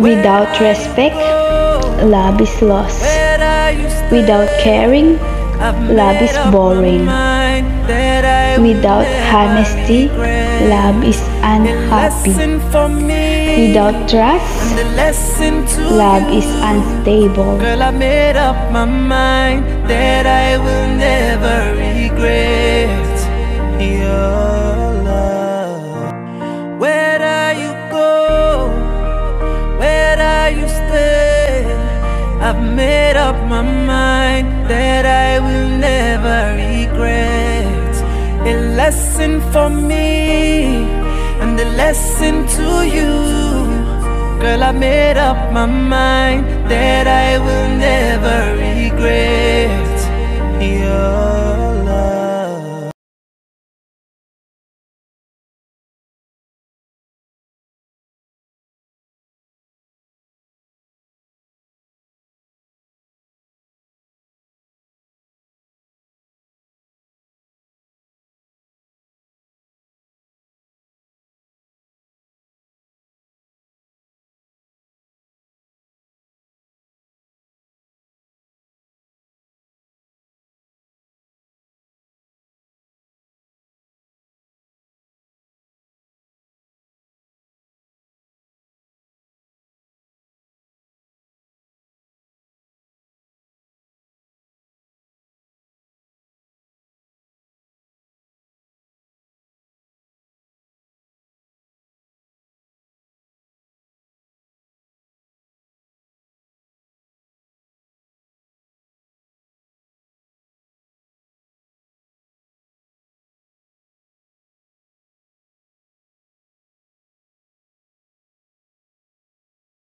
Without respect, love is lost. Without caring, love is boring. Without honesty, love is unhappy. Without trust, love is unstable. Girl, I made up my mind that I will never made up my mind that I will never regret. A lesson for me and a lesson to you. Girl, I made up my mind that I will never